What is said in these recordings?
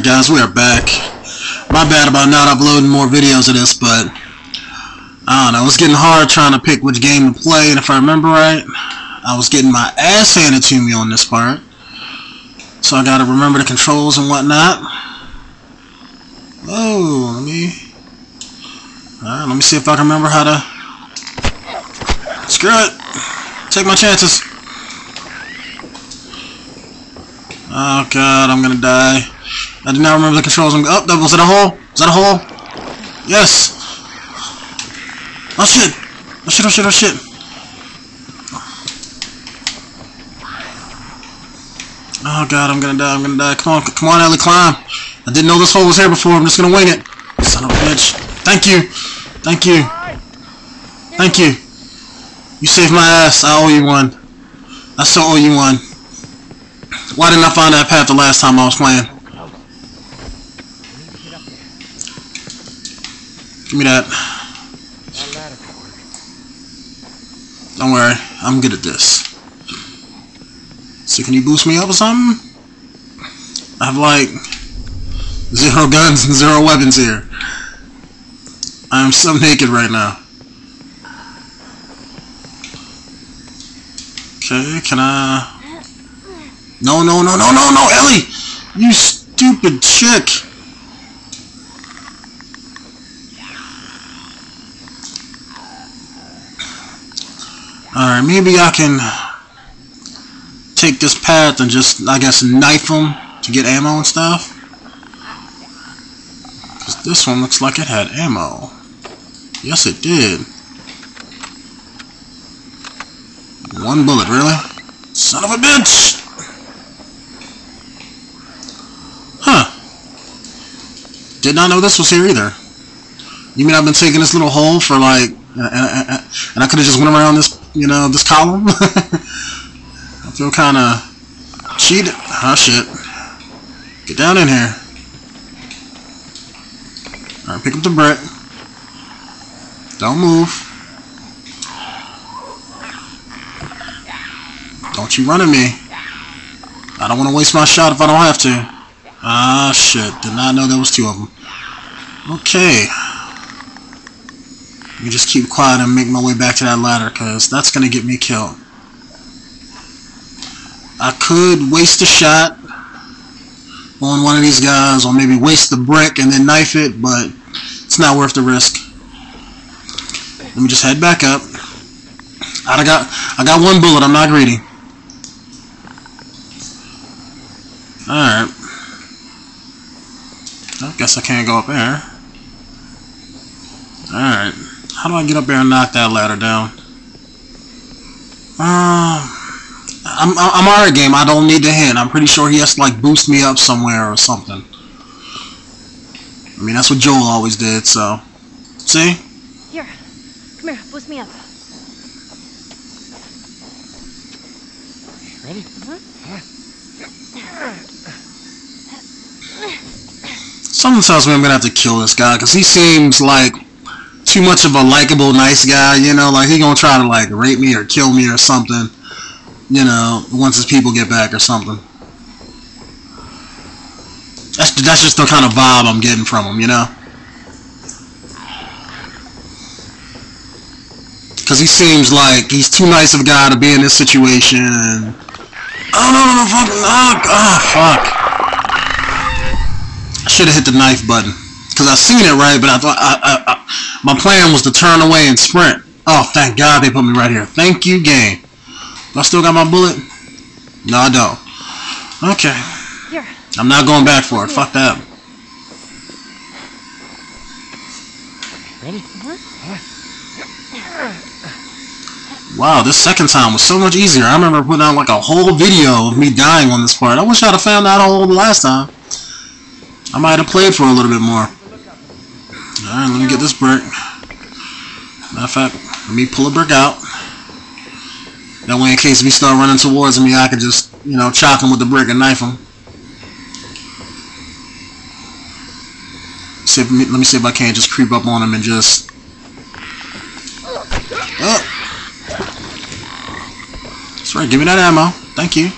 Alright guys, we are back. My bad about not uploading more videos of this, but I don't know, it's getting hard trying to pick which game to play, and if I remember right, I was getting my ass handed to me on this part. So I gotta remember the controls and whatnot. Oh, let me... Alright, let me see if I can remember how to... Screw it! Take my chances. Oh god, I'm gonna die. I did not remember the controls. I'm Oh, that was it a hole? Is that a hole? Yes. Oh shit! Oh shit! Oh shit! Oh shit! Oh god, I'm gonna die. I'm gonna die. Come on, come on, Ellie, climb. I didn't know this hole was here before. I'm just gonna wing it. Son of a bitch. Thank you. Thank you. Thank you. You saved my ass. I owe you one. I still owe you one. Why didn't I find that path the last time I was playing? Give me that. Don't worry, I'm good at this. So can you boost me up or something? I have like zero guns and zero weapons here. I am so naked right now. Okay, can I... No, no, no, no, no, no, Ellie! You stupid chick! Alright, maybe I can take this path and just, I guess, knife them to get ammo and stuff. Because this one looks like it had ammo. Yes, it did. One bullet, really? Son of a bitch! Huh. Did not know this was here either. You mean I've been taking this little hole for like, and, and, and I could have just went around this, you know, this column? I feel kind of cheated. Oh shit. Get down in here. Alright, pick up the brick. Don't move. Don't you run at me. I don't want to waste my shot if I don't have to. Ah, shit. Did not know there was two of them. Okay. Let me just keep quiet and make my way back to that ladder, because that's going to get me killed. I could waste a shot on one of these guys, or maybe waste the brick and then knife it, but it's not worth the risk. Let me just head back up. I got, I got one bullet. I'm not greedy. Alright. I guess I can't go up there. Alright. How do I get up there and knock that ladder down? Uh, I'm, I'm alright game. I don't need the hint. I'm pretty sure he has to like boost me up somewhere or something. I mean, that's what Joel always did, so. See? Here. Come here. Boost me up. Ready? Something tells me I'm gonna have to kill this guy because he seems like too much of a likable, nice guy. You know, like he gonna try to like rape me or kill me or something. You know, once his people get back or something. That's that's just the kind of vibe I'm getting from him. You know. Because he seems like he's too nice of a guy to be in this situation. And oh no no no fuck no oh fuck. I should have hit the knife button because I seen it right, but I thought I, I, I, my plan was to turn away and sprint. Oh, thank God they put me right here. Thank you, game. I still got my bullet? No, I don't. Okay. Here. I'm not going back for it. Fuck that. Ready? Wow, this second time was so much easier. I remember putting out like a whole video of me dying on this part. I wish I'd have found that hole the last time. I might have played for a little bit more. Alright, let me get this brick. Matter of fact, let me pull a brick out. That way, in case we start running towards me, I can just, you know, chop him with the brick and knife him. See if, let me see if I can't just creep up on him and just... Oh! That's right, give me that ammo. Thank you.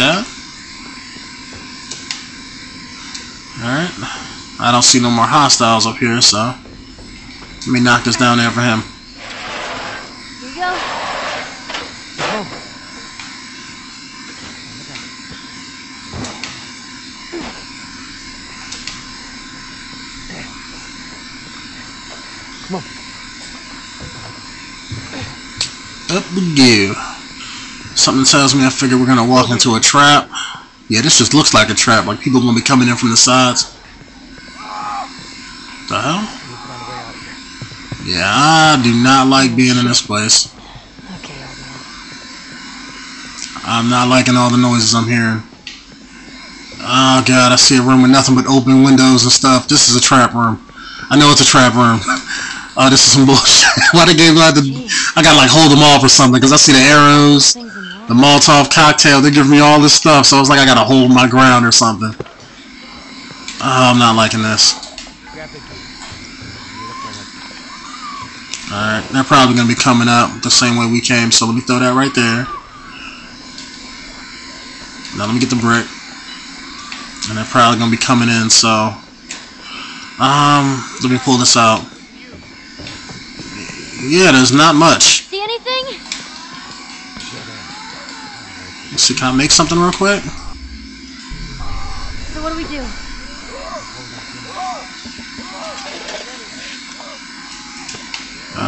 that. Alright. I don't see no more hostiles up here, so let me knock this down there for him. Here you go. Come on. Up we go. Something tells me I figure we're gonna walk into a trap. Yeah, this just looks like a trap. Like people gonna be coming in from the sides. The hell? Out. Yeah, I do not like being in this place. Okay, old man. I'm not liking all the noises I'm hearing. Oh god, I see a room with nothing but open windows and stuff. This is a trap room. I know it's a trap room. Oh, this is some bullshit. Why they gave like the, I gotta like hold them off or something because I see the arrows, the. Molotov cocktail. They give me all this stuff, so I was like I gotta hold my ground or something. Oh, I'm not liking this. Alright, they're probably gonna be coming up the same way we came, so let me throw that right there. Now let me get the brick. And they're probably gonna be coming in, so um let me pull this out. Yeah, there's not much. See anything? Let's see, can I make something real quick? So what do we do?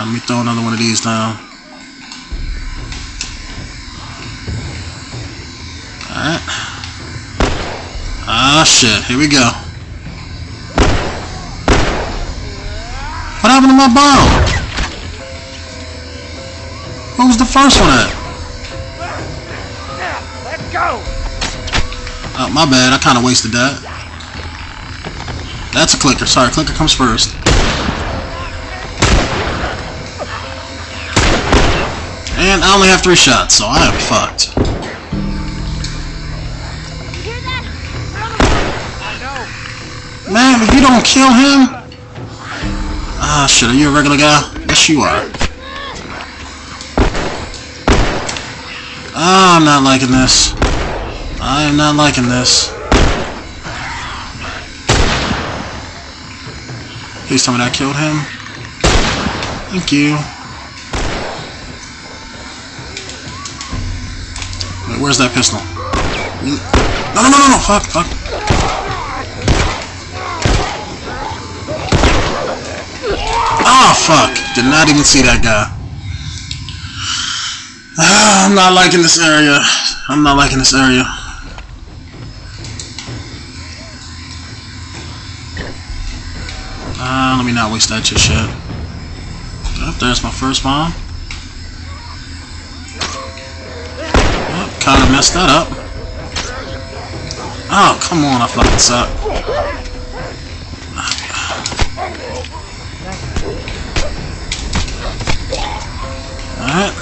Let me throw another one of these down. Alright. Ah, shit. Here we go. What happened to my bomb? Who's the first one at? Oh, my bad. I kind of wasted that. That's a clicker. Sorry, clicker comes first. And I only have three shots, so I am fucked. Man, if you don't kill him... Ah, shit, are you a regular guy? Yes, you are. Ah, I'm not liking this. I am not liking this. Please tell me that killed him. Thank you. Where's that pistol? No, no, no, no, no, fuck, fuck. Oh, fuck. Did not even see that guy. Ah, I'm not liking this area. I'm not liking this area. Ah, let me not waste that shit. Oh, there's my first bomb. Kind of messed that up. Oh, come on, I fucking suck. Alright.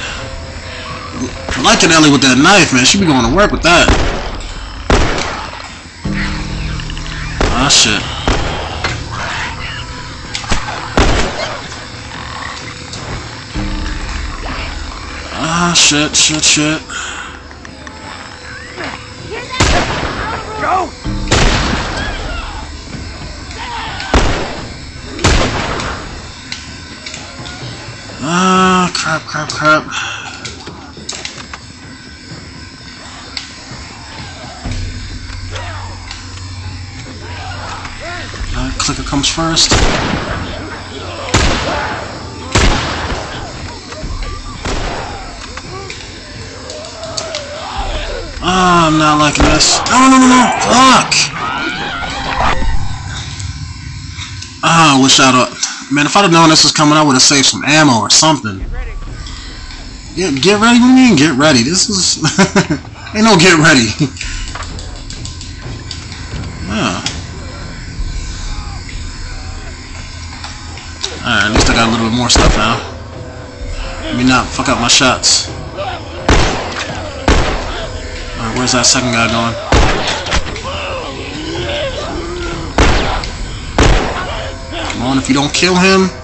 I liking Ellie with that knife, man. She be going to work with that. Ah, shit. Ah, shit, shit, shit. Comes first. Ah, I'm not liking this. No, no, no, no, fuck! Ah, I wish I'd have... Man, if I'd have known this was coming, I would have saved some ammo or something. Get, get ready? What do you mean, get ready? This is... Ain't no get ready. Alright, at least I got a little bit more stuff now. Let me not fuck up my shots. Alright, where's that second guy going? Come on, if you don't kill him...